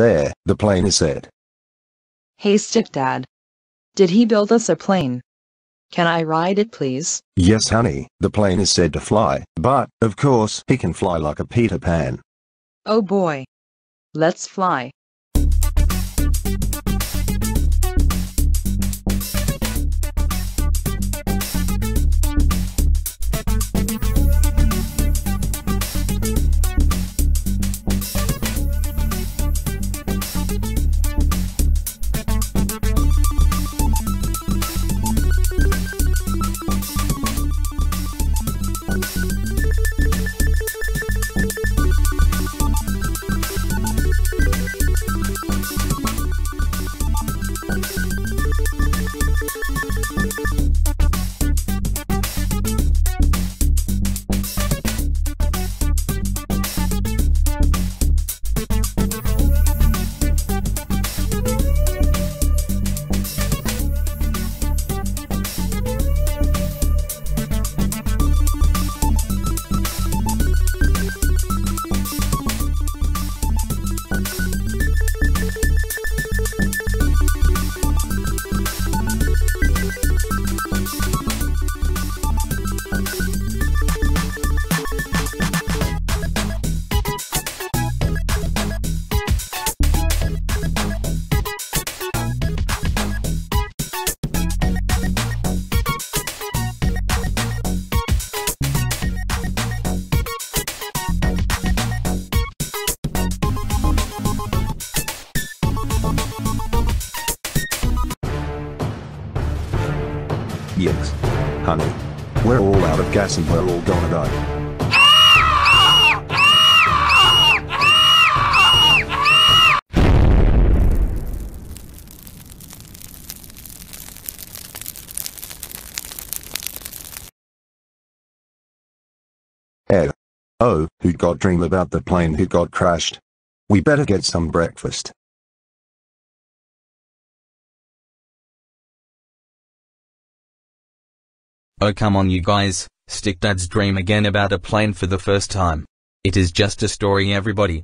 There, the plane is set. Hey stepdad. Did he build us a plane? Can I ride it please? Yes honey, the plane is said to fly, but, of course, he can fly like a Peter Pan. Oh boy. Let's fly. Honey. We're all out of gas and we're all gonna die. Ed. Oh, who got dream about the plane who got crashed? We better get some breakfast. Oh come on you guys, stick dad's dream again about a plane for the first time. It is just a story everybody.